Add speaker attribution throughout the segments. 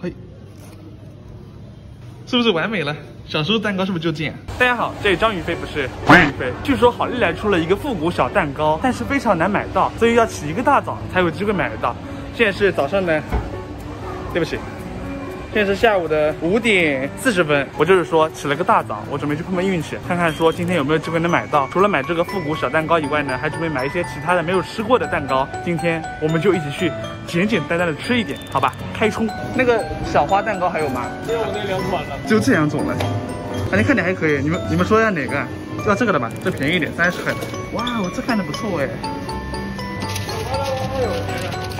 Speaker 1: 嘿，是不是完美了？小时候蛋糕是不是就这样？大家好，这里张宇飞不是张宇飞。据说好利来出了一个复古小蛋糕，但是非常难买到，所以要起一个大早才有机会买得到。现在是早上的，对不起。现在是下午的五点四十分，我就是说起了个大早，我准备去碰碰运气，看看说今天有没有机会能买到。除了买这个复古小蛋糕以外呢，还准备买一些其他的没有吃过的蛋糕。今天我们就一起去简简单单的吃一点，好吧？开冲！那个小花蛋糕还有吗？
Speaker 2: 没有那两款了，
Speaker 1: 就这两种了。反正看起来还可以，你们你们说要哪个？要这个的吧，这便宜一点，三十块。哇，我这看着不错哎。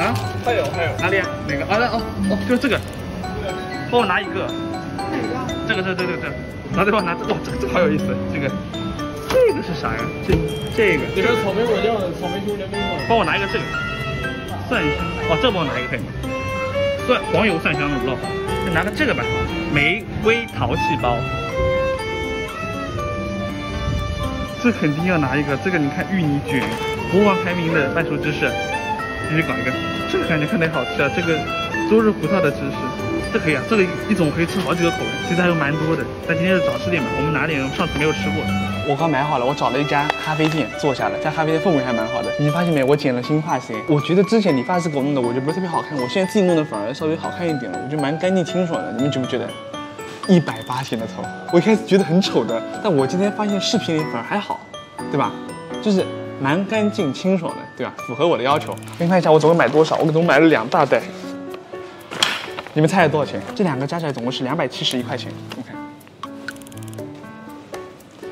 Speaker 1: 啊？
Speaker 2: 还有还有
Speaker 1: 哪里啊？哪个？啊那哦哦，就是这个。帮我拿一个，这个这个这个这这，拿这个拿这哇这这好有意思，这个这个是啥呀？这这个
Speaker 2: 这是草莓果酱草莓球联名款。
Speaker 1: 帮我拿一个这个蒜香哦，这帮我拿一个可以？蒜黄油蒜香的乳酪，再拿个这个吧，玫瑰淘气包，这肯定要拿一个。这个你看芋泥卷，国王排名的半熟芝士，必须搞一个。这个感觉看着也好吃啊，这个周日葡萄的芝士。这可以啊，这个一种可以吃好几个口味，其实还有蛮多的。但今天是早吃点嘛，我们拿点上次没有吃过的。我刚买好了，我找了一家咖啡店坐下了，这家咖啡店氛围还蛮好的。你发现没？我剪了新发型，我觉得之前理发师给我弄的，我觉得不是特别好看，我现在自己弄的反而稍微好看一点了，我觉得蛮干净清爽的。你们觉不觉得？一百八剪的头，我一开始觉得很丑的，但我今天发现视频里反而还好，对吧？就是蛮干净清爽的，对吧？符合我的要求。给你看一下我总共买多少，我总共买了两大袋。你们猜猜多少钱？这两个加起来总共是两百七十一块钱。OK，，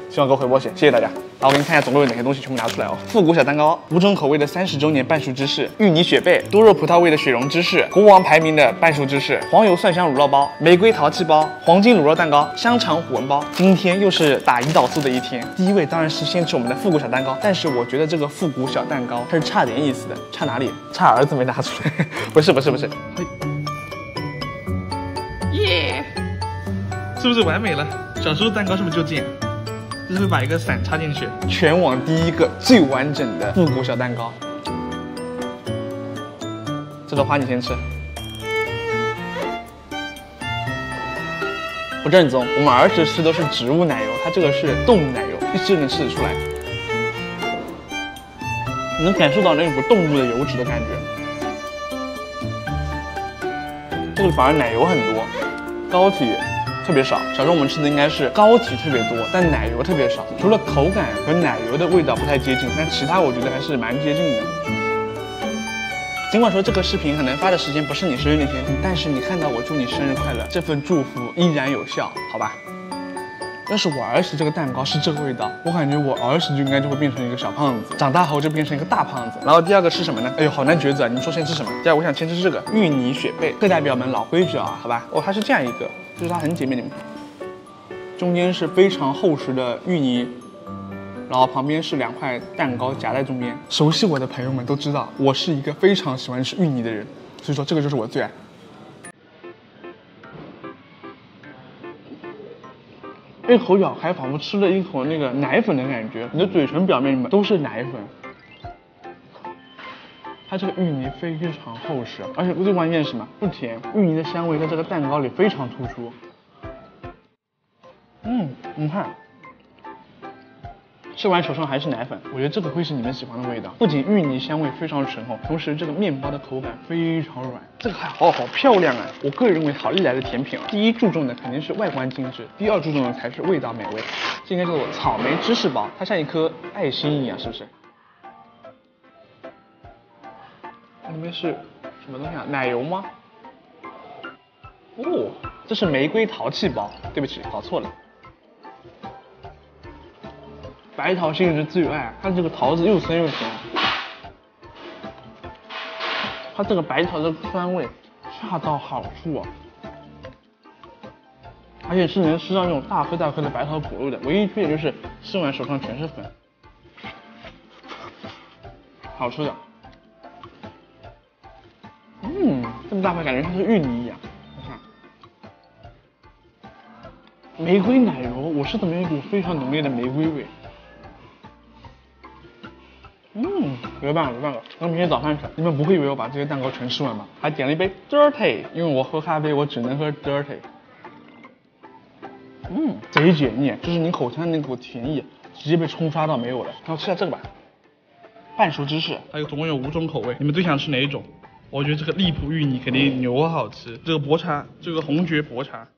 Speaker 1: 希望给我回波钱，谢谢大家。好，我给你看一下总共有哪些东西，全部拿出来哦。复古小蛋糕，五种口味的三十周年半熟芝士，芋泥雪贝，多肉葡萄味的雪绒芝士，国王排名的半熟芝士，黄油蒜香乳酪包，玫瑰淘气包，黄金乳酪蛋糕，香肠虎纹包。今天又是打胰岛素的一天。第一位当然是先吃我们的复古小蛋糕，但是我觉得这个复古小蛋糕它是差点意思的，差哪里？差儿子没拿出来。不是不是不是。是不是完美了？小时候蛋糕是不是就这样？就是把一个伞插进去，全网第一个最完整的复古小蛋糕。这朵花你先吃，不正宗。我们儿时吃都是植物奶油，它这个是动物奶油，一吃就能吃得出来。你能感受到那股动物的油脂的感觉。这个反而奶油很多。膏体特别少，小时候我们吃的应该是膏体特别多，但奶油特别少。除了口感和奶油的味道不太接近，但其他我觉得还是蛮接近的。尽管说这个视频可能发的时间不是你生日那天，但是你看到我祝你生日快乐，这份祝福依然有效，好吧？要是我儿时这个蛋糕是这个味道，我感觉我儿时就应该就会变成一个小胖子，长大后就变成一个大胖子。然后第二个吃什么呢？哎呦，好难抉择！你们说先吃什么？第二，我想先吃这个芋泥雪贝。各代表们老规矩啊，好吧？哦，它是这样一个，就是它很紧密，你们看，中间是非常厚实的芋泥，然后旁边是两块蛋糕夹在中间。熟悉我的朋友们都知道，我是一个非常喜欢吃芋泥的人，所以说这个就是我最爱。一口咬开，仿佛吃了一口那个奶粉的感觉，你的嘴唇表面里面都是奶粉。它这个芋泥非常厚实，而且最关键是什么？不甜，芋泥的香味在这个蛋糕里非常突出。嗯，你看。吃完手上还是奶粉，我觉得这个会是你们喜欢的味道。不仅芋泥香味非常醇厚，同时这个面包的口感非常软，这个还好好漂亮啊！我个人认为好利来的甜品啊，第一注重的肯定是外观精致，第二注重的才是味道美味。这应该叫做草莓芝士包，它像一颗爱心一样，是不是？里面是什么东西啊？奶油吗？哦，这是玫瑰淘气包，对不起，搞错了。白桃心是最爱，它这个桃子又酸又甜，它这个白桃的酸味恰到好处啊，而且是能吃到那种大颗大颗的白桃果肉的，唯一缺点就是吃完手上全是粉，好吃的，大块感觉像是芋泥一样，你看，玫瑰奶油，我是怎么有一股非常浓烈的玫瑰味。嗯。没办法，没办法，当明天早饭吃。你们不会以为我把这些蛋糕全吃完吧？还点了一杯 dirty，因为我喝咖啡我只能喝 dirty。嗯，贼解腻，就是你口腔那股甜意直接被冲刷到没有了。然后吃下这个吧，半熟芝士，它有总共有五种口味，你们最想吃哪一种？我觉得这个荔浦芋泥肯定牛好吃，这个薄茶，这个红爵薄茶。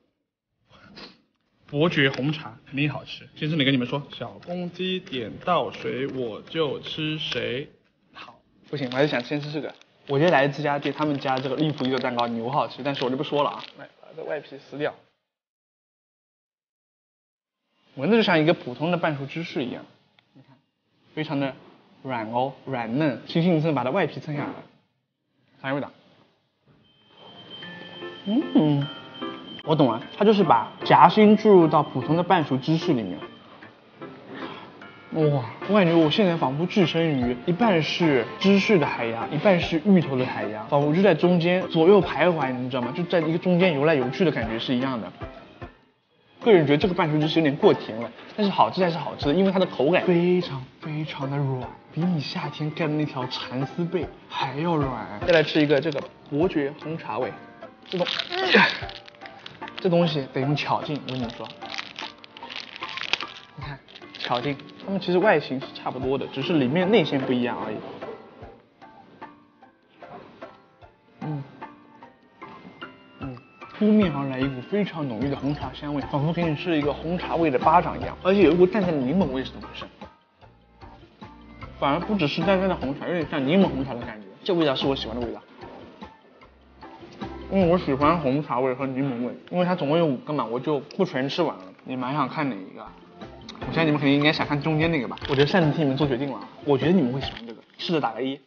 Speaker 1: 伯爵红茶肯定好吃，先吃哪个？你们说。小公鸡点到谁我就吃谁。好，不行，我还是想先吃这个。我今天来这家店，他们家这个荔浦芋的蛋糕牛好吃，但是我就不说了啊。来，把这外皮撕掉。闻着就像一个普通的半熟芝士一样，你看，非常的软哦，软嫩。轻轻一蹭，把它外皮蹭下来，啥味道？嗯。我懂了，它就是把夹心注入到普通的半熟芝士里面。哇，我感觉我现在仿佛置身于一半是芝士的海洋，一半是芋头的海洋，仿佛就在中间左右徘徊，你知道吗？就在一个中间游来游去的感觉是一样的。个人觉得这个半熟芝士有点过甜了，但是好吃还是好吃的，因为它的口感非常非常的软，比你夏天盖的那条蚕丝被还要软。再来吃一个这个伯爵红茶味，这种。这东西得用巧劲，我跟你说，你看巧劲，它们其实外形是差不多的，只是里面内馅不一样而已。扑面而来一股非常浓郁的红茶香味，仿佛给你吃了一个红茶味的巴掌一样，而且有一股淡淡的柠檬味，是怎么回事？反而不只是淡淡的红茶，有点像柠檬红茶的感觉，这味道是我喜欢的味道。因为我喜欢红茶味和柠檬味，因为它总共有五个嘛，我就不全吃完了。你蛮想看哪一个？我相信你们肯定应该想看中间那个吧。我觉得擅自替你们做决定了，我觉得你们会喜欢这个，试着打个一。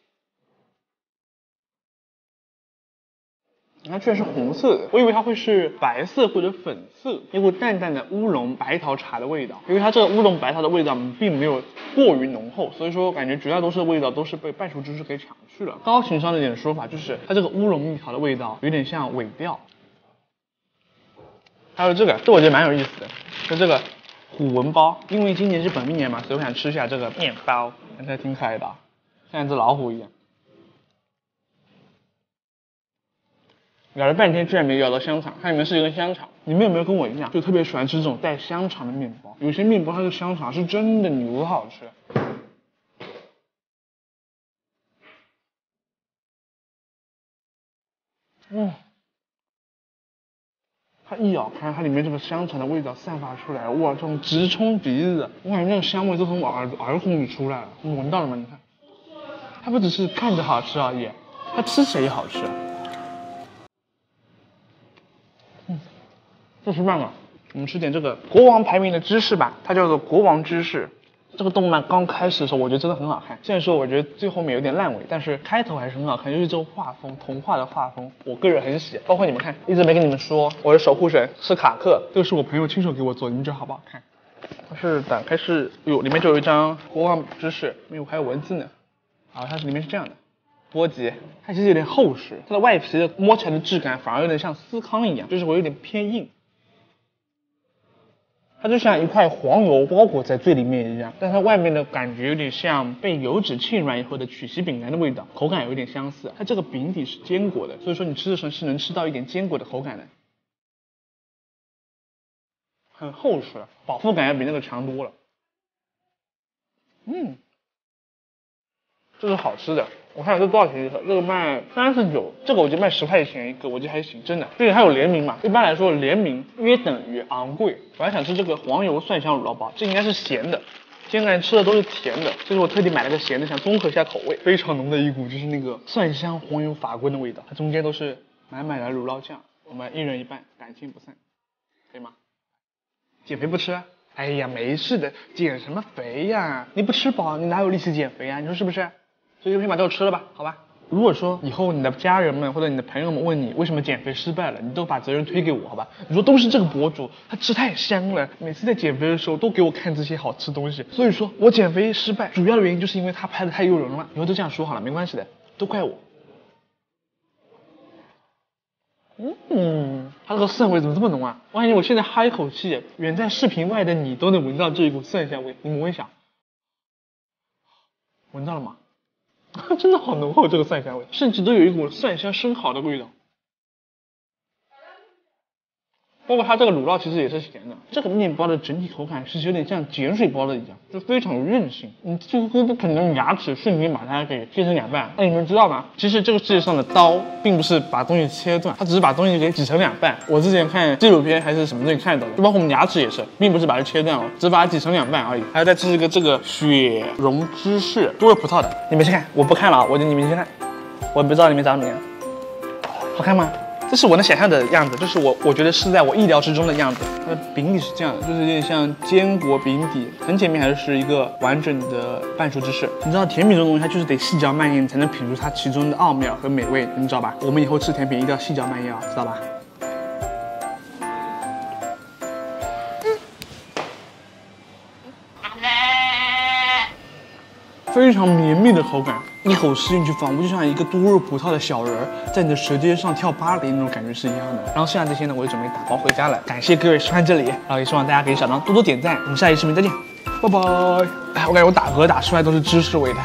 Speaker 1: 它居然是红色的，我以为它会是白色或者粉色，一股淡淡的乌龙白桃茶的味道。因为它这个乌龙白桃的味道并没有过于浓厚，所以说感觉绝大多数的味道都是被半熟芝士给抢去了。高情商的一点说法就是，它这个乌龙蜜桃的味道有点像尾调。还有这个，这我觉得蛮有意思的，就这个虎纹包，因为今年是本命年嘛，所以我想吃一下这个面包，看起来挺可爱的，像一只老虎一样。咬了半天，居然没咬到香肠，它里面是一根香肠。你们有没有跟我一样，就特别喜欢吃这种带香肠的面包？有些面包它的香肠是真的牛好吃。嗯，它一咬开，它里面这个香肠的味道散发出来，哇，这种直冲鼻子，我感觉那个香味都从我耳耳孔里出来了。你闻到了吗？你看，它不只是看着好吃而已，它吃起来也好吃。这是半个，我们吃点这个国王排名的芝士吧，它叫做国王芝士。这个动漫刚开始的时候，我觉得真的很好看。虽然说我觉得最后面有点烂尾，但是开头还是很好看，尤其这个画风，童话的画风，我个人很喜。包括你们看，一直没跟你们说，我的守护神是卡克，这个是我朋友亲手给我做，你们觉得好不好看？它是打开是，哟，里面就有一张国王芝士，没有还有文字呢。啊，它是里面是这样的。波吉，它其实有点厚实，它的外皮的摸起来的质感反而有点像司康一样，就是会有点偏硬。它就像一块黄油包裹在最里面一样，但它外面的感觉有点像被油脂浸软以后的曲奇饼干的味道，口感有点相似。它这个饼底是坚果的，所以说你吃的时候是能吃到一点坚果的口感的，很厚实，饱腹感要比那个强多了。嗯，这是好吃的。我看这多少钱一盒？这个卖三十九，这个我就卖十块钱一个，我觉得还行，真的。并且它有联名嘛，一般来说联名约等于昂贵。我还想吃这个黄油蒜香乳酪包，这应该是咸的，现在吃的都是甜的，所以我特地买了个咸的，想综合一下口味。非常浓的一股就是那个蒜香黄油法棍的味道，它中间都是满满的乳酪酱。我们一人一半，感情不散，可以吗？减肥不吃？哎呀，没事的，减什么肥呀？你不吃饱，你哪有力气减肥啊？你说是不是？所以就先把这吃了吧，好吧。如果说以后你的家人们或者你的朋友们问你为什么减肥失败了，你都把责任推给我，好吧？你说都是这个博主，他吃太香了，每次在减肥的时候都给我看这些好吃东西，所以说我减肥失败，主要的原因就是因为他拍的太诱人了。以后都这样说好了，没关系的，都怪我。嗯，他这个蒜味怎么这么浓啊？我感觉我现在哈一口气，远在视频外的你都能闻到这一股蒜香味，你闻一下，闻到了吗？真的好浓厚这个蒜香味，甚至都有一股蒜香生蚝的味道。包括它这个乳酪其实也是咸的，这个面包的整体口感是有点像碱水包的一样，就非常有韧性，你几乎不可能牙齿瞬间把它给切成两半。哎，你们知道吗？其实这个世界上的刀并不是把东西切断，它只是把东西给挤成两半。我之前看纪录片还是什么东西看到的，就包括我们牙齿也是，并不是把它切断了，只把它挤成两半而已。还有再吃一个这个雪绒芝士多味葡萄的，你们先看，我不看了啊，我就你们先看，我也不知道你们长什么样，好看吗？这是我能想象的样子，这是我我觉得是在我意料之中的样子。它的饼底是这样的，就是有点像坚果饼底，很前面还是一个完整的半熟芝士。你知道甜品这种东西，它就是得细嚼慢咽，才能品出它其中的奥妙和美味，你知道吧？我们以后吃甜品一定要细嚼慢咽啊，知道吧？非常绵密的口感，一口吃进去，仿佛就像一个多肉葡萄的小人儿在你的舌尖上跳芭蕾那种感觉是一样的。然后剩下这些呢，我就准备打包回家了。感谢各位收看这里，然后也希望大家给小张多多点赞。我们下期视频再见，拜拜。哎，我感觉我打嗝打出来都是芝士味的。